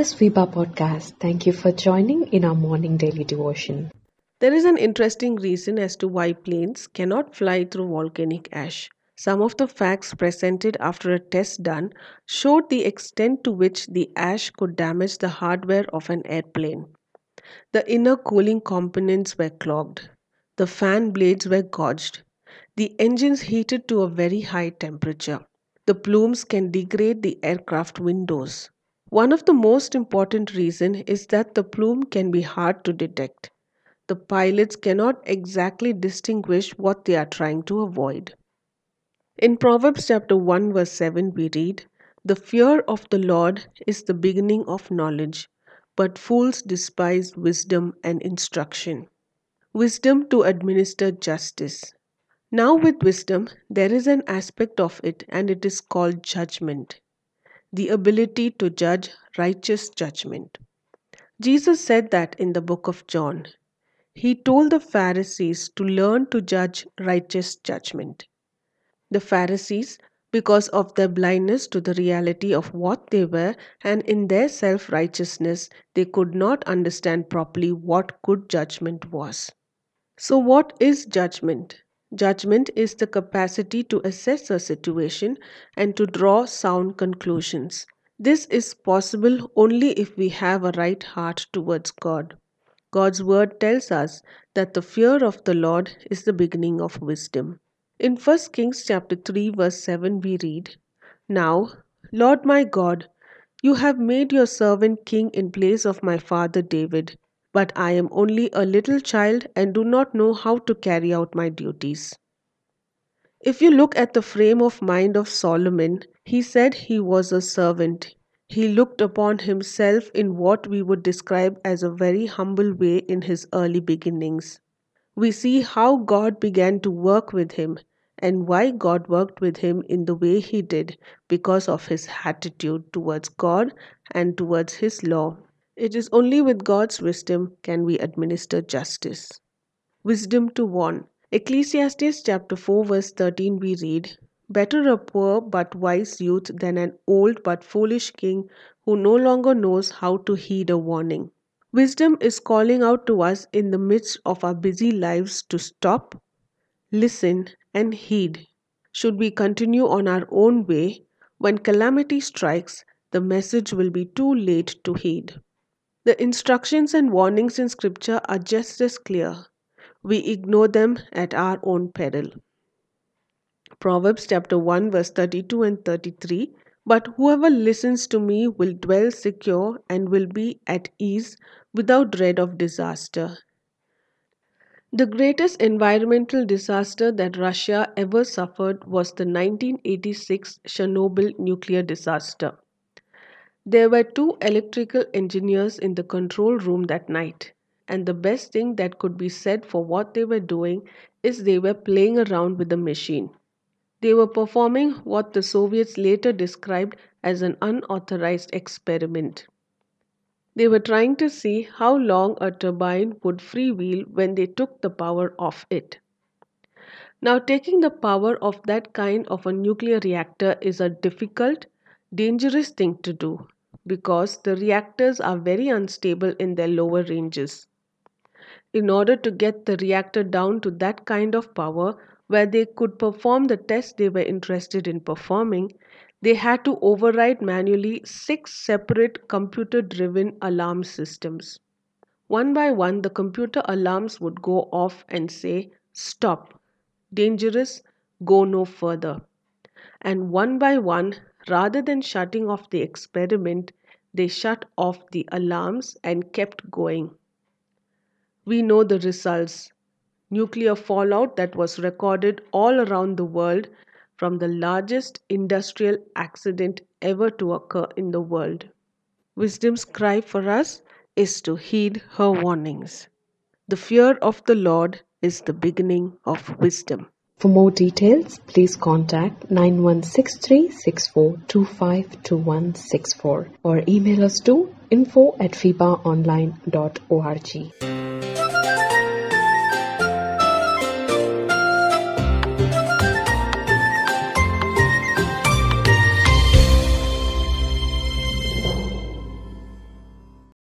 is FEBA Podcast. Thank you for joining in our morning daily devotion. There is an interesting reason as to why planes cannot fly through volcanic ash. Some of the facts presented after a test done showed the extent to which the ash could damage the hardware of an airplane. The inner cooling components were clogged, the fan blades were gouged, the engines heated to a very high temperature. The plumes can degrade the aircraft windows. One of the most important reasons is that the plume can be hard to detect. The pilots cannot exactly distinguish what they are trying to avoid. In Proverbs chapter 1 verse 7 we read, "The fear of the Lord is the beginning of knowledge, but fools despise wisdom and instruction." Wisdom to administer justice. Now with wisdom there is an aspect of it and it is called judgment. The ability to judge righteous judgment. Jesus said that in the book of John. He told the Pharisees to learn to judge righteous judgment. The Pharisees, because of their blindness to the reality of what they were and in their self righteousness, they could not understand properly what good judgment was. So, what is judgment? Judgment is the capacity to assess a situation and to draw sound conclusions. This is possible only if we have a right heart towards God. God's word tells us that the fear of the Lord is the beginning of wisdom. In 1 Kings chapter 3 verse 7 we read, Now, Lord my God, you have made your servant king in place of my father David, but I am only a little child and do not know how to carry out my duties. If you look at the frame of mind of Solomon, he said he was a servant. He looked upon himself in what we would describe as a very humble way in his early beginnings. We see how God began to work with him and why God worked with him in the way he did because of his attitude towards God and towards his law. It is only with God's wisdom can we administer justice. Wisdom to warn. Ecclesiastes chapter 4 verse 13 we read, Better a poor but wise youth than an old but foolish king who no longer knows how to heed a warning. Wisdom is calling out to us in the midst of our busy lives to stop, listen, and heed. Should we continue on our own way, when calamity strikes, the message will be too late to heed. The instructions and warnings in Scripture are just as clear. We ignore them at our own peril. Proverbs chapter 1, verse 32 and 33 But whoever listens to me will dwell secure and will be at ease without dread of disaster. The greatest environmental disaster that Russia ever suffered was the 1986 Chernobyl nuclear disaster. There were two electrical engineers in the control room that night, and the best thing that could be said for what they were doing is they were playing around with the machine. They were performing what the Soviets later described as an unauthorized experiment. They were trying to see how long a turbine would freewheel when they took the power off it. Now, taking the power of that kind of a nuclear reactor is a difficult, dangerous thing to do because the reactors are very unstable in their lower ranges. In order to get the reactor down to that kind of power where they could perform the test they were interested in performing, they had to override manually six separate computer driven alarm systems. One by one, the computer alarms would go off and say, Stop, dangerous, go no further. And one by one, rather than shutting off the experiment, they shut off the alarms and kept going. We know the results nuclear fallout that was recorded all around the world from the largest industrial accident ever to occur in the world. Wisdom's cry for us is to heed her warnings. The fear of the Lord is the beginning of wisdom. For more details, please contact 916364252164 or email us to info at febaonline.org.